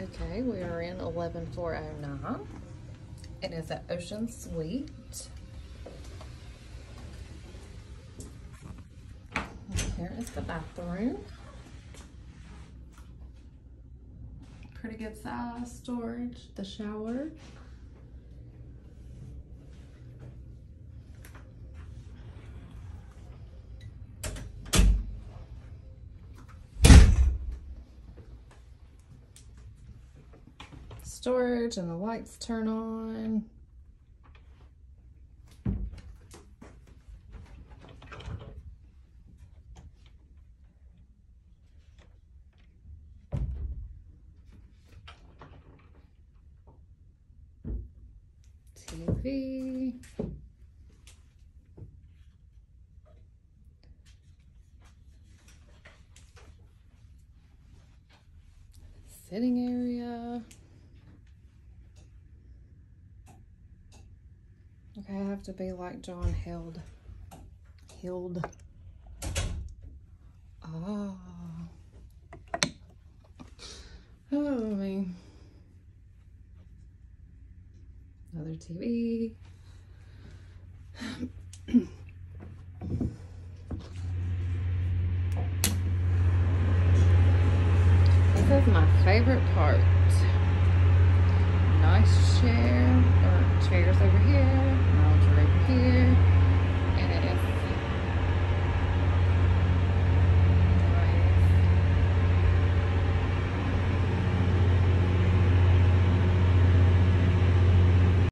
Okay, we are in 11409. It is an Ocean Suite. Here is the bathroom. Pretty good size storage, the shower. Storage and the lights turn on. TV. Sitting area. Okay, I have to be like John Held. Heald. Ah. Oh. Oh, me. Another TV. this is my favorite part. Nice chair, or chairs over here.